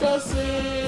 Gönüldesin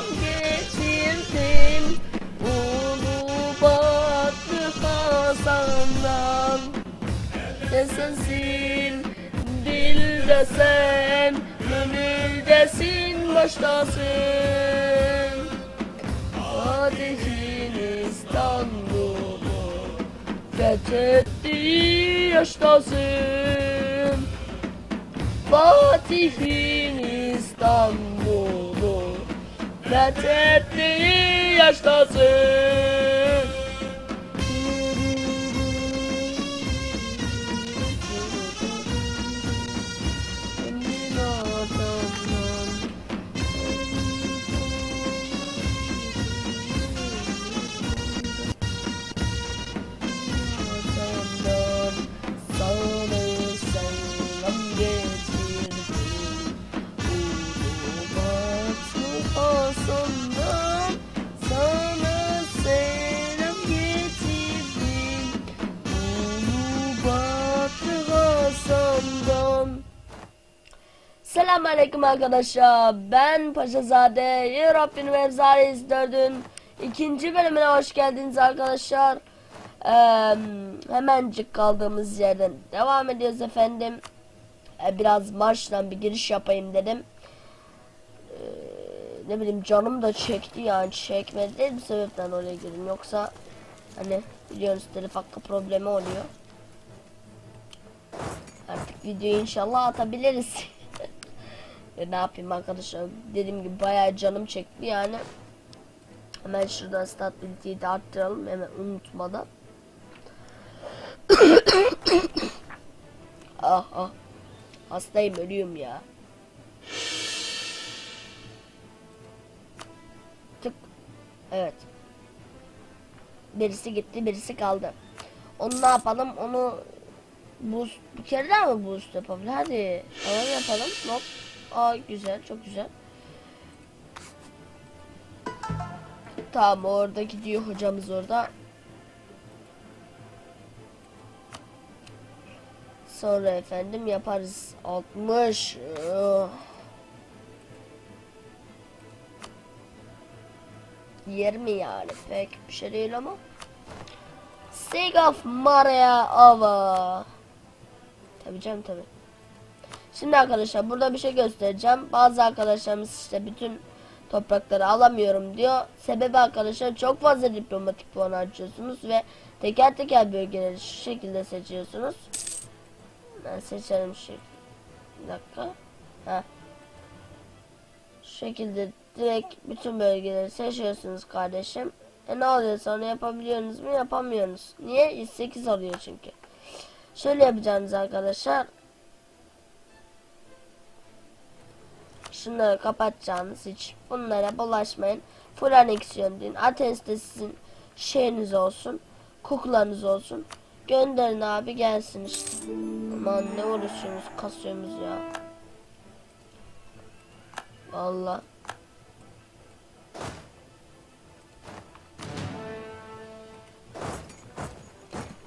selam getirdim Ulu Batı Hasan'dan Nesensin dilde sen Gönüldesin baştasın Fatih'in İstanbul'u Fethetti yaştasın. Fatih'in İstanbul'u Fethetti yaştasın Selamünaleyküm arkadaşlar. Ben Paşazade. Rabbin Mevzari 4'ün ikinci bölümüne hoş geldiniz arkadaşlar. Ee, hemencik kaldığımız yerden devam ediyoruz efendim. Ee, biraz marşla bir giriş yapayım dedim. Ee, ne bileyim canım da çekti yani çekmedi bir sebepten oraya girdim. Yoksa hani biliyorsunuz telif hakkı problemi oluyor. Artık videoyu inşallah atabiliriz. Ya ne yapayım arkadaşlar dediğim gibi bayağı canım çekti yani. Hemen şuradan stability'yi de arttıralım hemen unutmadan. ah ah. Hastayım ölüyorum ya. Tık. Evet. Birisi gitti birisi kaldı. Onu ne yapalım onu boost bir kere daha mı boost yapalım hadi tamam yapalım hop aa güzel çok güzel. Tamam orada gidiyor hocamız orada. Sonra efendim yaparız. 60 Ugh. 20 yani? Pek bir şey değil ama. Sig of Maria Ava. Tabii canım tabii. Şimdi arkadaşlar burada bir şey göstereceğim. Bazı arkadaşlarımız işte bütün toprakları alamıyorum diyor. Sebebi arkadaşlar çok fazla diplomatik puan harcıyorsunuz ve teker teker bölgeleri şu şekilde seçiyorsunuz. Ben seçelim şu. Bir dakika. Ha. Şu şekilde direkt bütün bölgeleri seçiyorsunuz kardeşim. E ne oluyor sonra yapabiliyorsunuz mu yapamıyorsunuz. Niye? 108 alıyor çünkü. Şöyle yapacağınız arkadaşlar. Şunları kapatacağınız hiç. Bunlara bulaşmayın. Full aneksiyon deyin. Athens de sizin şeyiniz olsun. Kuklanız olsun. Gönderin abi gelsin işte. Aman ne uğraşıyorsunuz kasıyorsunuz ya. Valla.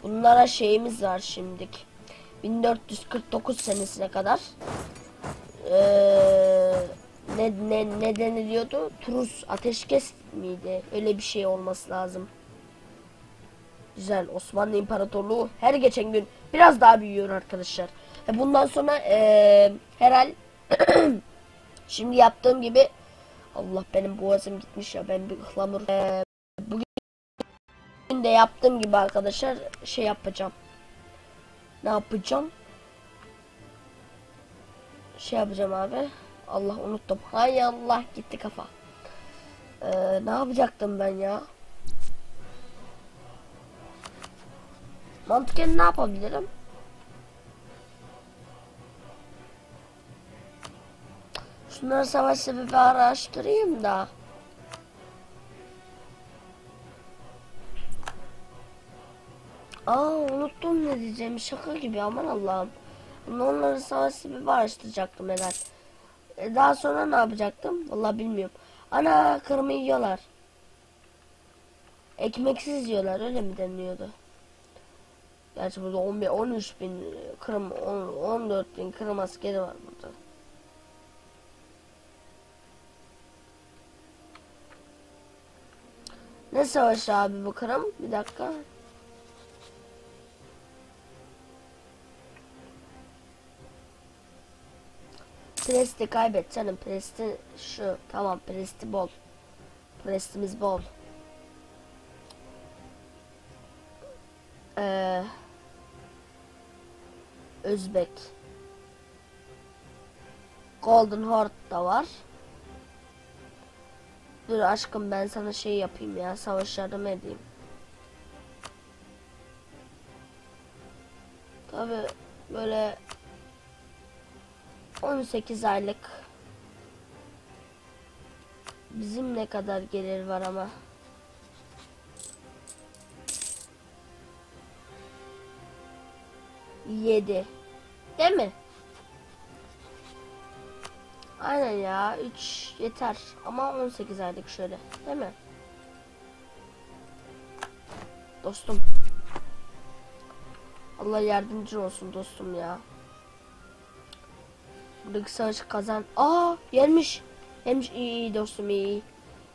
Bunlara şeyimiz var şimdik. 1449 senesine kadar. Ee, ne, ne, ne deniliyordu? Turus ateşkes miydi? Öyle bir şey olması lazım. Güzel. Osmanlı İmparatorluğu her geçen gün biraz daha büyüyor arkadaşlar. E bundan sonra e, herhal şimdi yaptığım gibi Allah benim boğazım gitmiş ya ben bir ıhlamur. E, bugün de yaptığım gibi arkadaşlar şey yapacağım. Ne yapacağım? Şey yapacağım abi. Allah unuttum. Hay Allah gitti kafa. Ee, ne yapacaktım ben ya? Mantıken ne yapabilirim? Şunları savaş sebebi araştırayım da. Aa unuttum ne diyeceğim şaka gibi aman Allah'ım. Onların savaş sebebi araştıracaktım herhalde. E, daha sonra ne yapacaktım? Vallahi bilmiyorum. Ana kırmızı yiyorlar. Ekmeksiz yiyorlar öyle mi deniliyordu? Gerçi burada 11, 13 bin kırım, 10, 14 bin kırım askeri var burada. Ne savaşı abi bu kırım? Bir dakika. Presti kaybet canım. Presti şu. Tamam presti bol. Prestimiz bol. Ee, Özbek. Golden Horde da var. Dur aşkım ben sana şey yapayım ya. Savaşlarımı edeyim. Tabi böyle 18 aylık bizim ne kadar gelir var ama yedi değil mi? Aynen ya 3 yeter ama 18 aylık şöyle değil mi? Dostum Allah yardımcın olsun dostum ya. Buradaki savaşı kazan. Aa gelmiş. Gelmiş iyi, iyi dostum iyi.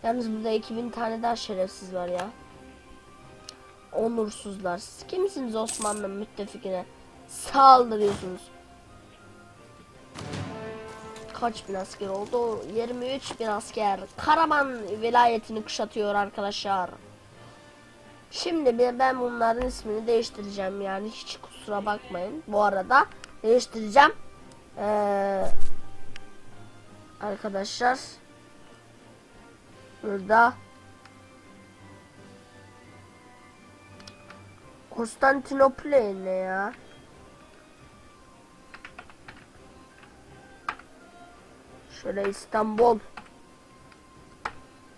Yalnız burada 2000 tane daha şerefsiz var ya. Onursuzlar. Siz kimsiniz Osmanlı müttefikine? Saldırıyorsunuz. Kaç bin asker oldu? 23 bin asker. Karaman vilayetini kuşatıyor arkadaşlar. Şimdi ben bunların ismini değiştireceğim yani hiç kusura bakmayın. Bu arada değiştireceğim. Ee, arkadaşlar burada Konstantinopole ne ya? Şöyle İstanbul.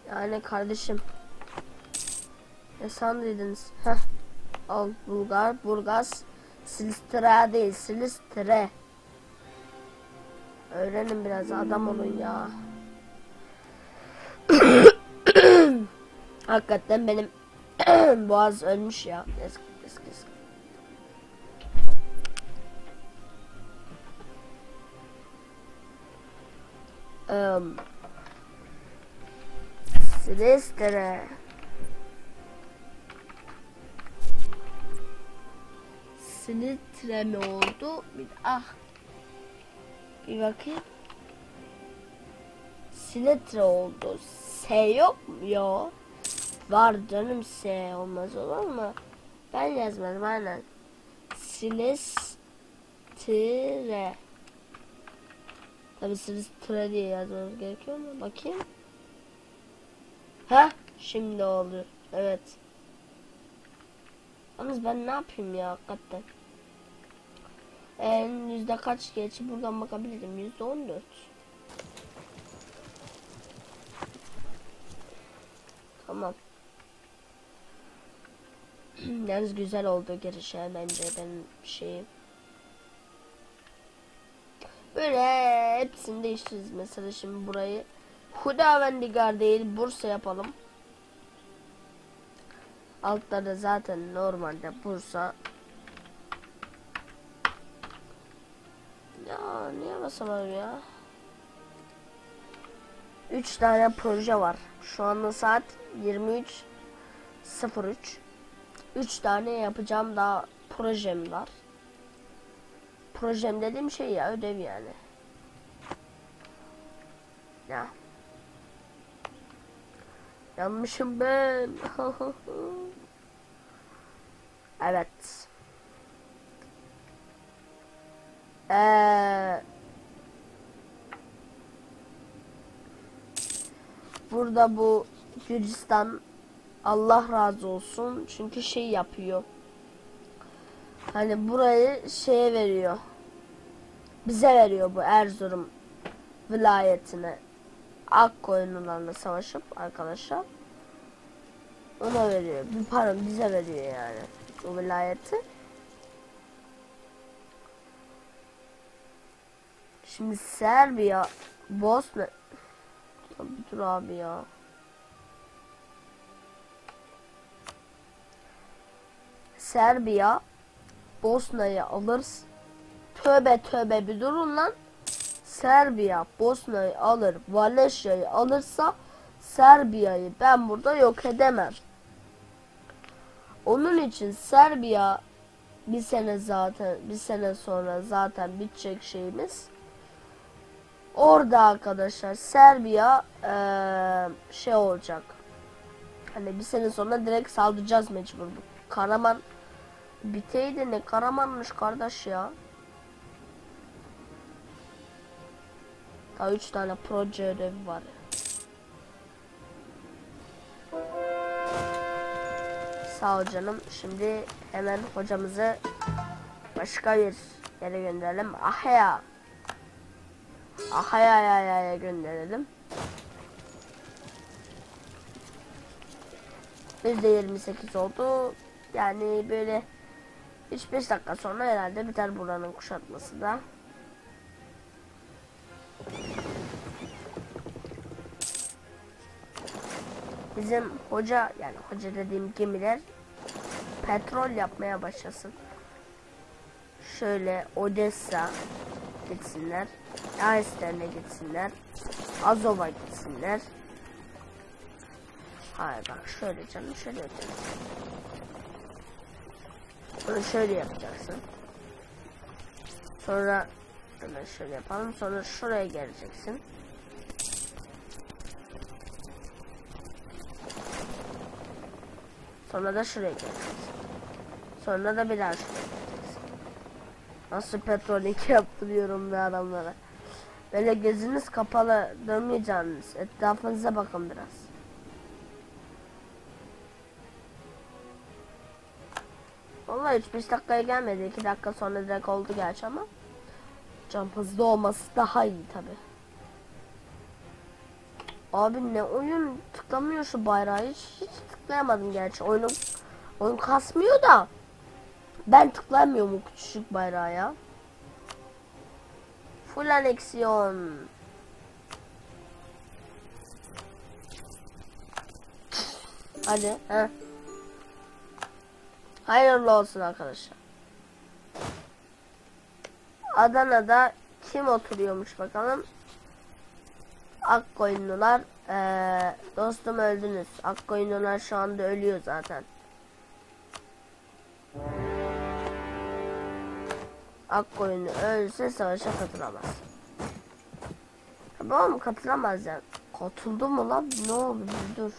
Yani kardeşim. Ne sandıydınız? Heh. Al Bulgar, Burgaz, Silistre değil, Silistre. Öğrenin biraz adam olun ya. Hakikaten benim boğaz ölmüş ya. Eski eski eski. Um, Silistre. Silistre mi oldu? Ah bir bakayım. Siletre oldu. S yok mu? Yok. Var canım S olmaz olur mu? Ben yazmadım aynen. Silestre. Tabi silestre diye yazmamız gerekiyor mu? Bakayım. Ha? Şimdi oldu. Evet. Yalnız ben ne yapayım ya hakikaten. En yüzde kaç geç buradan bakabilirim yüzde on dört. Tamam. Yalnız güzel oldu girişe bence benim şeyim. Böyle hepsini değiştiririz. Mesela şimdi burayı Hudavendigar değil Bursa yapalım. Altlarda zaten normalde Bursa. Ya niye basamadım ya? 3 tane proje var. Şu anda saat 23.03. 3 tane yapacağım daha projem var. Projem dediğim şey ya ödev yani. Ya. Yanmışım ben. evet. Ee, burada bu Gürcistan Allah razı olsun çünkü şey yapıyor. Hani burayı şeye veriyor. Bize veriyor bu Erzurum vilayetine. Akkoyunlularla savaşıp arkadaşlar. Ona veriyor. Bir para bize veriyor yani. O vilayeti. Şimdi Serbiya, Bosna... Ya bir dur abi ya. Serbiya, Bosna'yı alırız. Tövbe tövbe bir durun lan. Serbiya Bosna'yı alır, Valencia'yı alırsa Serbiya'yı ben burada yok edemem. Onun için Serbiya bir sene zaten bir sene sonra zaten bitecek şeyimiz. Orada arkadaşlar Serbiya ee, şey olacak. Hani bir sene sonra direkt saldıracağız mecbur. Karaman biteydi ne Karamanmış kardeş ya. Daha 3 tane proje ödevi var. Sağ ol canım. Şimdi hemen hocamızı başka bir yere gönderelim. Ahya. Ahya'ya gönderelim. %28 oldu. Yani böyle 3-5 dakika sonra herhalde biter buranın kuşatması da. Bizim hoca yani hoca dediğim gemiler petrol yapmaya başlasın. Şöyle Odessa gitsinler. Ayster'e gitsinler. Azov'a gitsinler. Hayır bak şöyle canım şöyle yapacaksın. Şöyle yapacaksın. Sonra hemen şöyle yapalım. Sonra şuraya geleceksin. Sonra da şuraya geleceksin. Sonra da bir daha şuraya Nasıl petrolik yaptırıyorum be adamlara. Böyle gözünüz kapalı durmayacaksınız. Etrafınıza bakın biraz. Vallahi 3-5 dakikaya gelmedi. 2 dakika sonra direkt oldu gerçi ama. Cam hızlı olması daha iyi tabi. Abi ne oyun tıklamıyor şu bayrağı hiç, hiç tıklayamadım gerçi. Oyun oyun kasmıyor da. Ben tıklamıyorum o küçük bayrağı ya. Full aneksiyon. Hadi. Heh. Hayırlı olsun arkadaşlar. Adana'da kim oturuyormuş bakalım. Akkoyunlular. Ee, dostum öldünüz. Akkoyunlular şu anda ölüyor zaten. Akkoyunlu ölse savaşa katılamaz. Ama oğlum katılamaz yani. Katıldı mı lan? Ne oldu? Dur.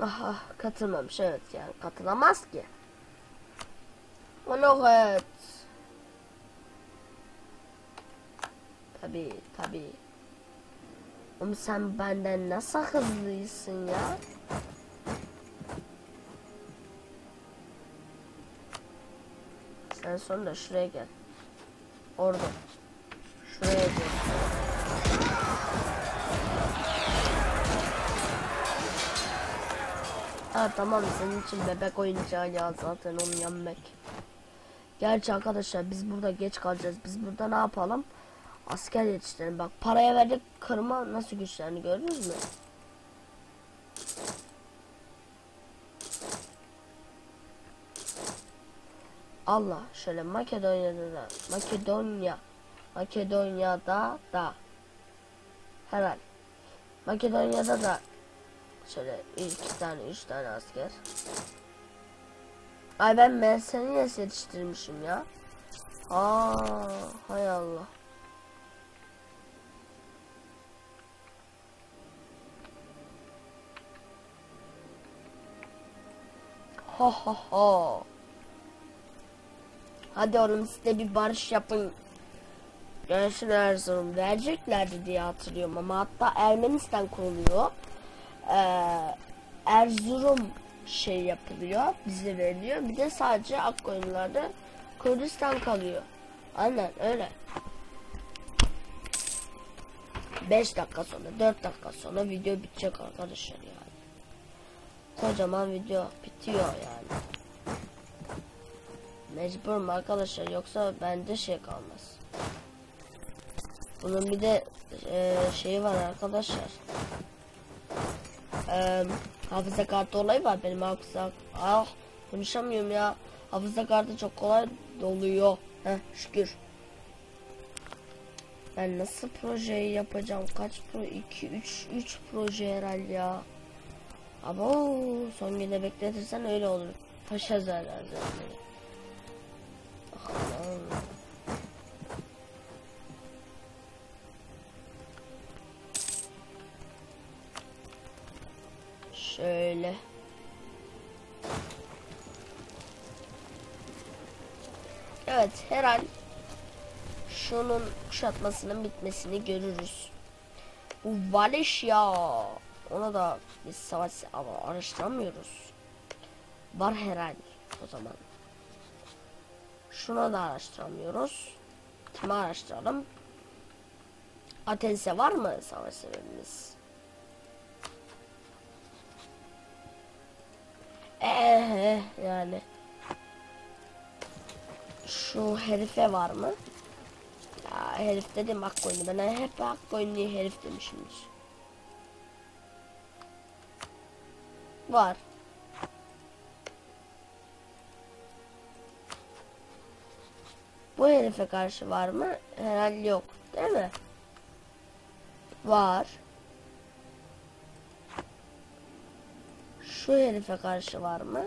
Aha katılmamış evet yani katılamaz ki. Evet. Tabi tabi. Oğlum sen benden nasıl hızlısın ya? Sen sonra şuraya gel. Orada. Şuraya gel. Ha tamam senin için bebek oyuncağı ya zaten onu yenmek. Gerçi arkadaşlar biz burada geç kalacağız. Biz burada ne yapalım? Asker yetiştirelim. Bak paraya verdik kırma nasıl güçlerini gördünüz mü? Allah şöyle Makedonya'da da Makedonya Makedonya'da da herhal Makedonya'da da şöyle iki tane üç tane asker. Ay ben Mercedes yetiştirmişim ya? Aa hay Allah. Ha ha ha Hadi oğlum siz de bir barış yapın. Gelsin Erzurum vereceklerdi diye hatırlıyorum ama hatta Ermenistan kuruluyor. Ee, Erzurum şey yapılıyor, bize veriliyor. Bir de sadece Akkoyunlarda Kürdistan kalıyor. Aynen öyle. 5 dakika sonra, 4 dakika sonra video bitecek arkadaşlar yani. Kocaman video bitiyor yani. Mecburum arkadaşlar yoksa bende şey kalmaz. Bunun bir de e, şeyi var arkadaşlar. E, hafıza kartı olayı var benim hafıza. Ah konuşamıyorum ya. Hafıza kartı çok kolay doluyor. Heh şükür. Ben nasıl projeyi yapacağım? Kaç pro? 2 3 3 proje herhalde ya. Abo son güne bekletirsen öyle olur. Paşa zarar zaten. Şöyle. Evet her an şunun kuşatmasının bitmesini görürüz. Bu Valiş ya. Ona da biz savaş ama araştıramıyoruz. Var herhalde o zaman. Şuna da araştıramıyoruz. Kimi araştıralım? Atense var mı savaş sebebimiz? Eee yani. Şu herife var mı? Ya herif dedim Akkoyunlu. Ben hep Akkoyunlu'yu herif demişimdir. Var. Bu herife karşı var mı? Herhalde yok. Değil mi? Var. Şu herife karşı var mı?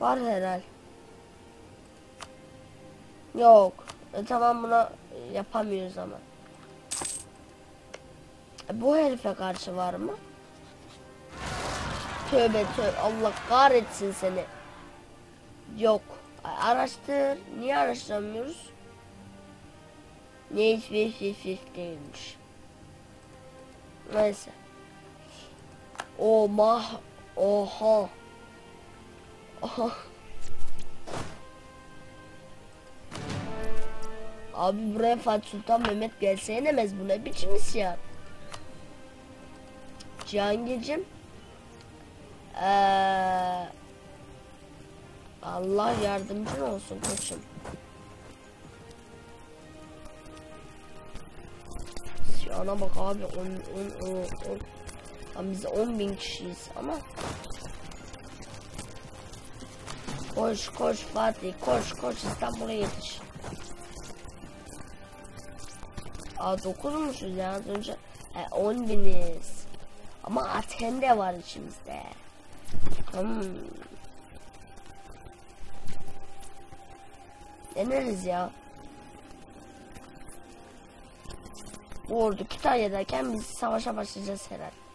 Var herhal. Yok. E, tamam buna yapamıyoruz ama. E, bu herife karşı var mı? Tövbe tövbe Allah kahretsin seni. Yok. Araştır. Niye araştıramıyoruz? Ne hiç hiç değilmiş. Neyse. O mah oha. Oha. Abi buraya Fatih Sultan Mehmet gelse yenemez bu ne biçim isyan? Cihangir'cim ee, Allah yardımcın olsun koçum. Siyana bak abi 10 10 10 10 biz 10 bin kişiyiz ama Koş koş Fatih koş koş İstanbul'a yetiş. Aa 9'muşuz ya az önce. He 10 biniz. Ama Aten de var içimizde. Hmm. Deneriz ya. Bu ordu Kütahya'dayken biz savaşa başlayacağız herhalde.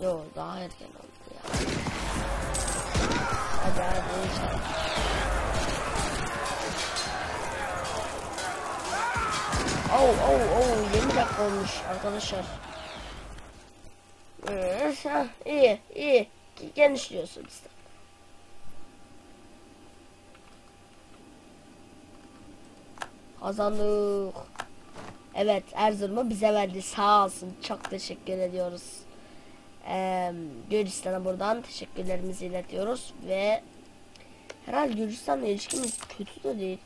Yok daha erken oldu ya. Hadi hadi inşallah. Oh oh oh 20 dakika olmuş arkadaşlar. Ee, iyi iyi genişliyorsun işte. Kazandık. Evet Erzurum'u bize verdi. Sağ olsun. Çok teşekkür ediyoruz. Ee, Gürcistan'a buradan teşekkürlerimizi iletiyoruz ve herhalde Gürcistan'la ilişkimiz kötü de değil.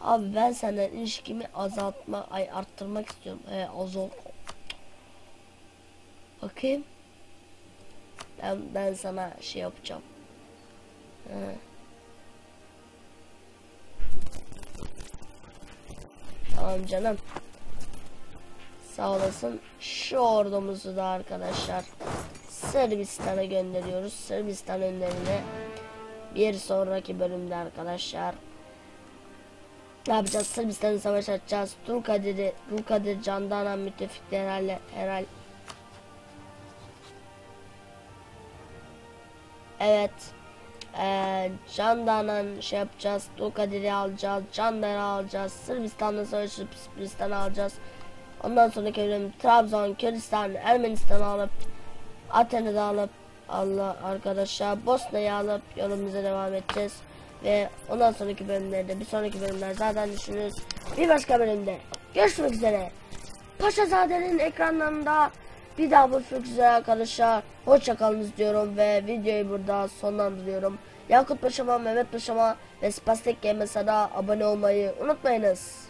Abi ben senden ilişkimi azaltma, ay arttırmak istiyorum. Ee, azal. Bakayım. Ben ben sana şey yapacağım. He. Tamam canım. Sağ olasın. Şu ordumuzu da arkadaşlar Sırbistan'a gönderiyoruz. Sırbistan önlerine bir sonraki bölümde arkadaşlar ne yapacağız? Sırbistan'ı savaş açacağız. Dulkadir'i, Dulkadir Candanan müttefiklerle herhal Evet. Ee, Candanan şey yapacağız. Dulkadir'i alacağız. Candan'ı alacağız. Sırbistan'la savaşıp Sırbistan'ı alacağız. Ondan sonraki bölüm Trabzon, Kürdistan, Ermenistan'ı alıp Atina'da alıp Allah arkadaşlar Bosna'yı alıp yolumuza devam edeceğiz. Ve ondan sonraki bölümlerde bir sonraki bölümler zaten düşünürüz. Bir başka bölümde görüşmek üzere. Paşazade'nin ekranlarında bir daha buluşmak üzere arkadaşlar. Hoşçakalınız diyorum ve videoyu burada sonlandırıyorum. Yakut Paşa'ma, Mehmet Paşa'ma ve Spastik Games'a da abone olmayı unutmayınız.